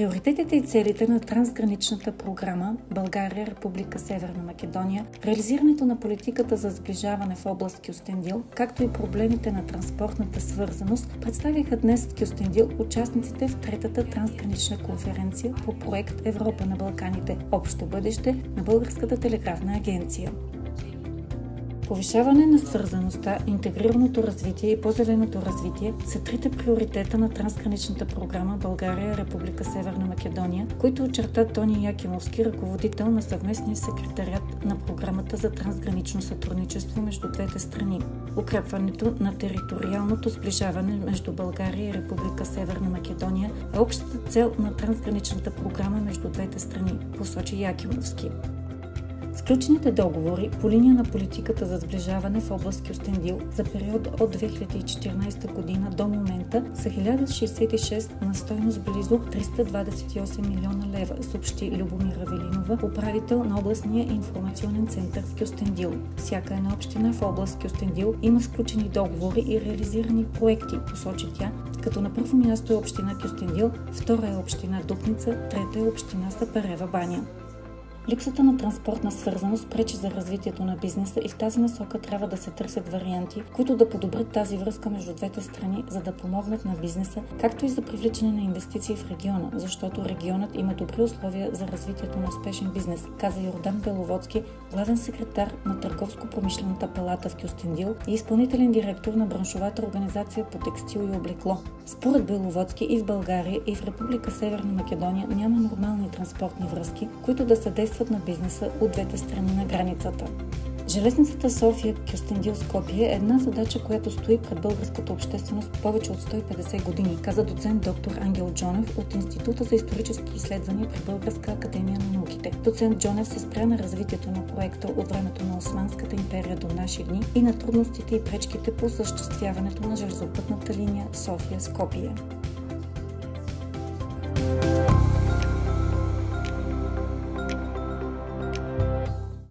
Приоритетите и целите на трансграничната програма България, Република Северна Македония, реализирането на политиката за сближаване в област Кюстендил, както и проблемите на транспортната свързаност, представиха днес в Кюстендил участниците в третата трансгранична конференция по проект Европа на Балканите – Общо бъдеще на Българската телеграфна агенция. Повишаване на свързаността, интегрираното развитие и по-зеленото развитие са трите приоритета на трансграничната програма България Република Северна Македония, които очерта Тони Якимовски, ръководител на съвместния секретарят на програмата за трансгранично сътрудничество между двете страни. Укрепването на териториалното сближаване между България и Република Северна Македония е общата цел на трансграничната програма между двете страни, посочи Якимовски. Сключените договори по линия на политиката за сближаване в област Кюстендил за период от 2014 година до момента са 1066 на стойност близо 328 милиона лева, съобщи Любомира Велинова, управител на областния информационен център в Кюстендил. Всяка една община в област Кюстендил има сключени договори и реализирани проекти, посочи тя, като на първо място е община Кюстендил, втора е община Дупница, трета е община Сапарева баня. Липсата на транспортна свързаност пречи за развитието на бизнеса и в тази насока трябва да се търсят варианти, които да подобрят тази връзка между двете страни, за да помогнат на бизнеса, както и за привличане на инвестиции в региона, защото регионът има добри условия за развитието на успешен бизнес, каза Йордан Беловодски, главен секретар на Търговско-промишлената палата в Кюстендил и изпълнителен директор на браншовата организация по текстил и облекло. Според Беловодски и в България и в Република Северна Македония няма нормални транспортни връзки, които да съдействат на бизнеса от двете страни на границата. Железницата София Кюстендил Скопие е една задача, която стои пред българската общественост повече от 150 години, каза доцент доктор Ангел Джонев от Института за исторически изследвания при Българска академия на науките. Доцент Джонев се спря на развитието на проекта от времето на Османската империя до наши дни и на трудностите и пречките по осъществяването на железопътната линия София-Скопие.